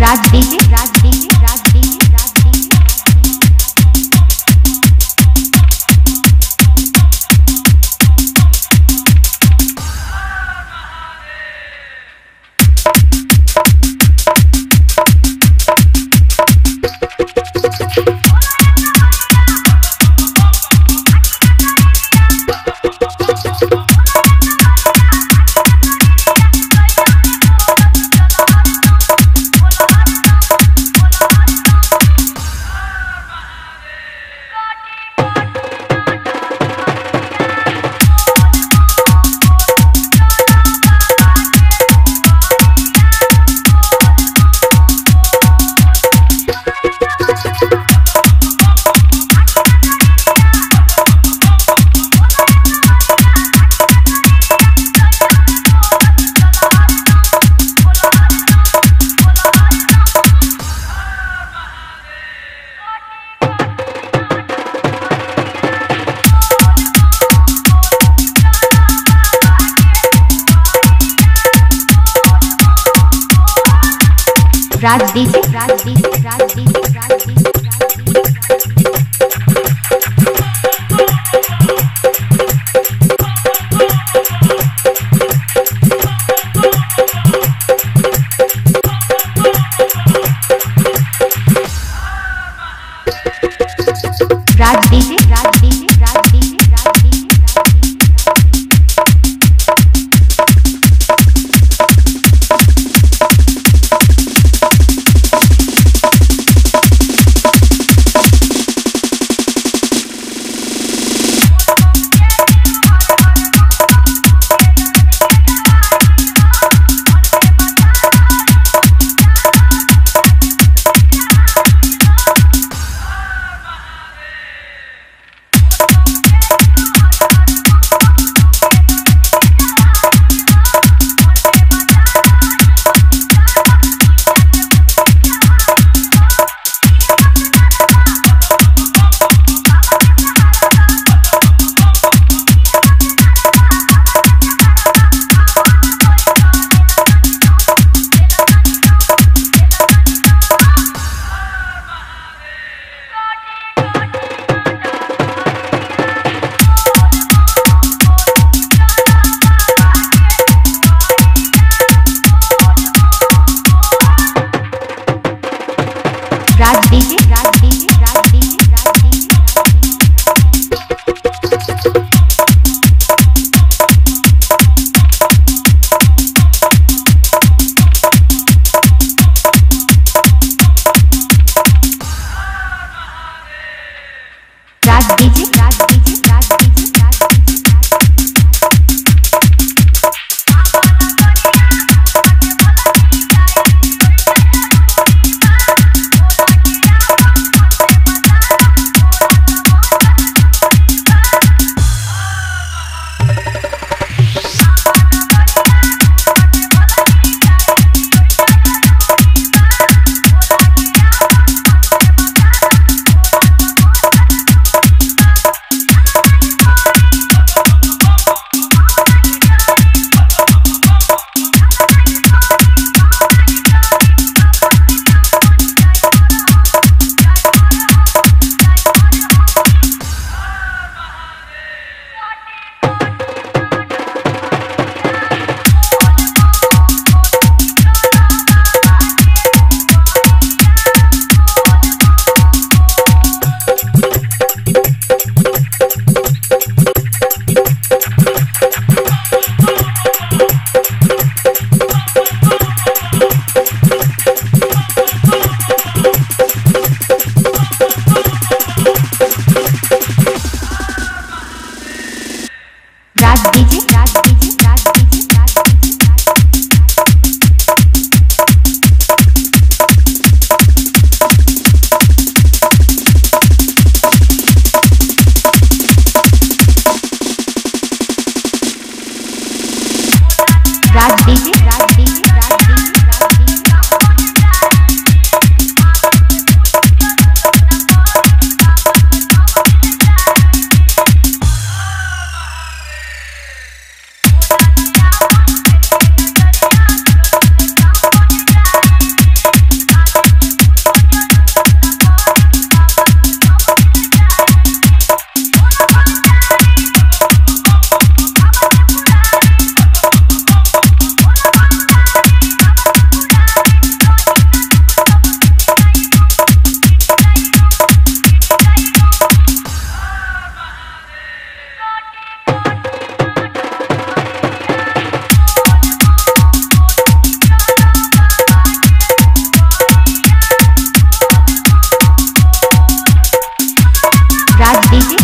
राज देंगे राज देंगे Rajdeep Rajdeep Rajdeep DJ Gravidade, Raj DJ